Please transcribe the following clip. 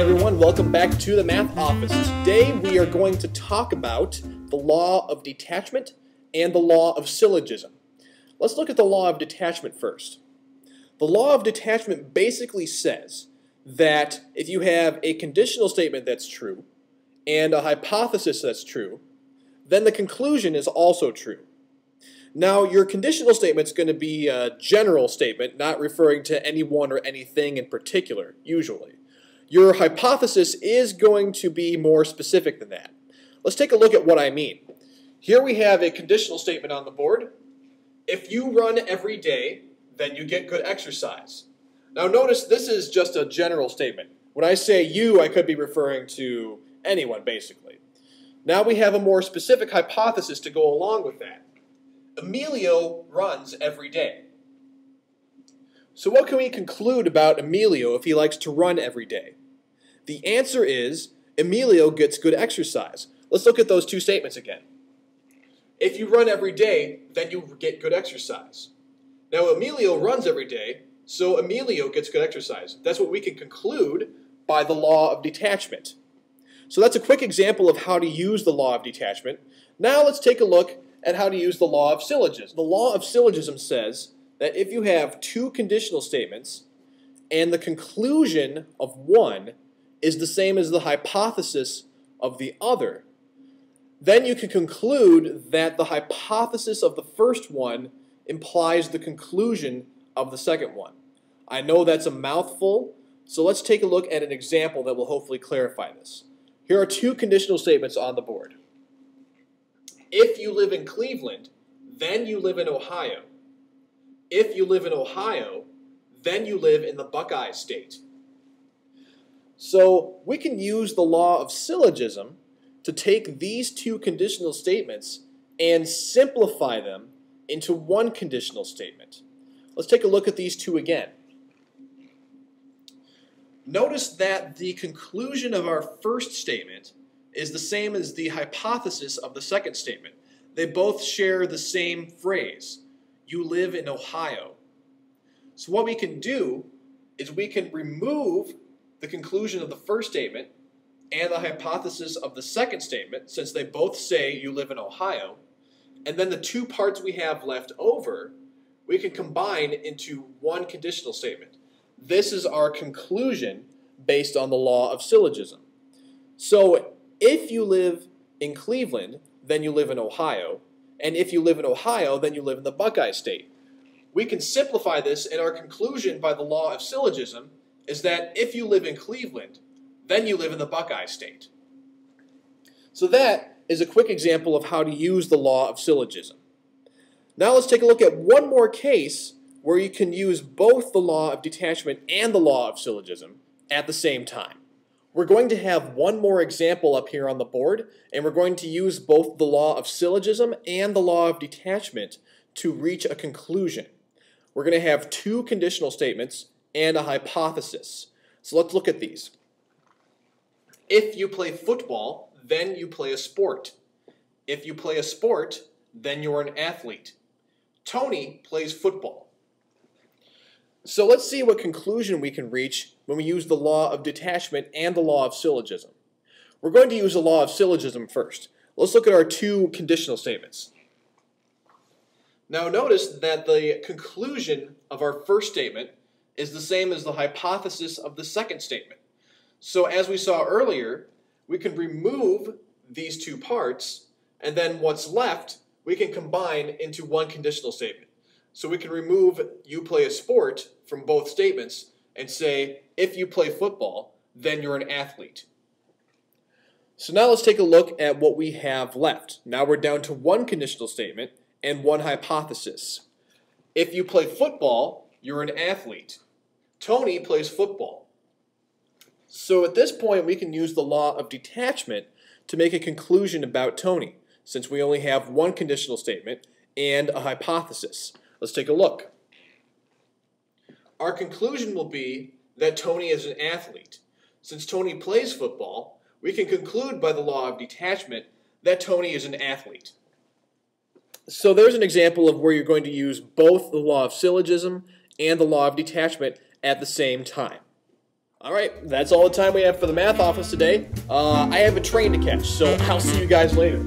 everyone, welcome back to the Math Office. Today we are going to talk about the law of detachment and the law of syllogism. Let's look at the law of detachment first. The law of detachment basically says that if you have a conditional statement that's true and a hypothesis that's true, then the conclusion is also true. Now, your conditional statement is going to be a general statement, not referring to anyone or anything in particular, usually. Your hypothesis is going to be more specific than that. Let's take a look at what I mean. Here we have a conditional statement on the board. If you run every day, then you get good exercise. Now notice this is just a general statement. When I say you, I could be referring to anyone, basically. Now we have a more specific hypothesis to go along with that. Emilio runs every day. So what can we conclude about Emilio if he likes to run every day? The answer is Emilio gets good exercise. Let's look at those two statements again. If you run every day, then you get good exercise. Now Emilio runs every day, so Emilio gets good exercise. That's what we can conclude by the law of detachment. So that's a quick example of how to use the law of detachment. Now let's take a look at how to use the law of syllogism. The law of syllogism says that if you have two conditional statements and the conclusion of one is the same as the hypothesis of the other, then you can conclude that the hypothesis of the first one implies the conclusion of the second one. I know that's a mouthful, so let's take a look at an example that will hopefully clarify this. Here are two conditional statements on the board. If you live in Cleveland, then you live in Ohio. If you live in Ohio, then you live in the Buckeye State. So we can use the law of syllogism to take these two conditional statements and simplify them into one conditional statement. Let's take a look at these two again. Notice that the conclusion of our first statement is the same as the hypothesis of the second statement. They both share the same phrase. You live in Ohio. So what we can do is we can remove the conclusion of the first statement and the hypothesis of the second statement, since they both say you live in Ohio, and then the two parts we have left over, we can combine into one conditional statement. This is our conclusion based on the law of syllogism. So if you live in Cleveland, then you live in Ohio. And if you live in Ohio, then you live in the Buckeye State. We can simplify this, and our conclusion by the law of syllogism is that if you live in Cleveland, then you live in the Buckeye State. So that is a quick example of how to use the law of syllogism. Now let's take a look at one more case where you can use both the law of detachment and the law of syllogism at the same time. We're going to have one more example up here on the board, and we're going to use both the law of syllogism and the law of detachment to reach a conclusion. We're going to have two conditional statements and a hypothesis. So let's look at these. If you play football, then you play a sport. If you play a sport, then you're an athlete. Tony plays football. So let's see what conclusion we can reach when we use the law of detachment and the law of syllogism. We're going to use the law of syllogism first. Let's look at our two conditional statements. Now notice that the conclusion of our first statement is the same as the hypothesis of the second statement. So as we saw earlier, we can remove these two parts, and then what's left we can combine into one conditional statement. So we can remove you play a sport from both statements and say, if you play football, then you're an athlete. So now let's take a look at what we have left. Now we're down to one conditional statement and one hypothesis. If you play football, you're an athlete. Tony plays football. So at this point, we can use the law of detachment to make a conclusion about Tony, since we only have one conditional statement and a hypothesis. Let's take a look. Our conclusion will be that Tony is an athlete. Since Tony plays football, we can conclude by the law of detachment that Tony is an athlete. So there's an example of where you're going to use both the law of syllogism and the law of detachment at the same time. All right, that's all the time we have for the math office today. Uh, I have a train to catch, so I'll see you guys later.